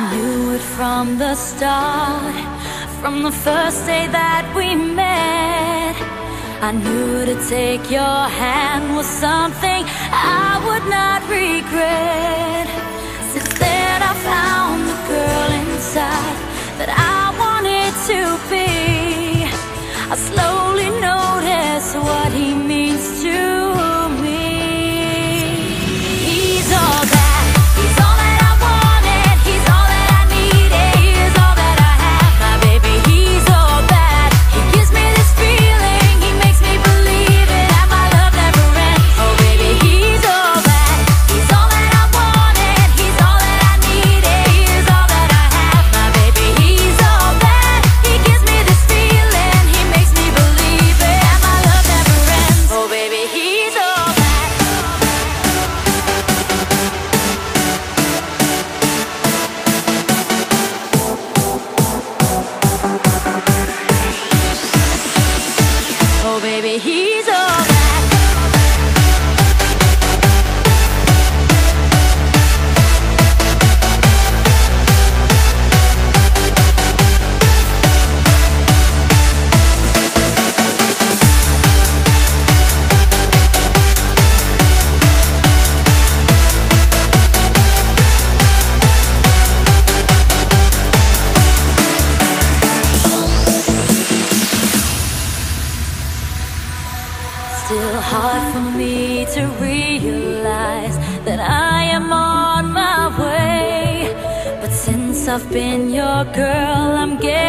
I knew it from the start, from the first day that we met. I knew to take your hand was something I would not regret. Since then, I found the girl inside that I wanted to be. I slowly baby, he still hard for me to realize that I am on my way. But since I've been your girl, I'm getting.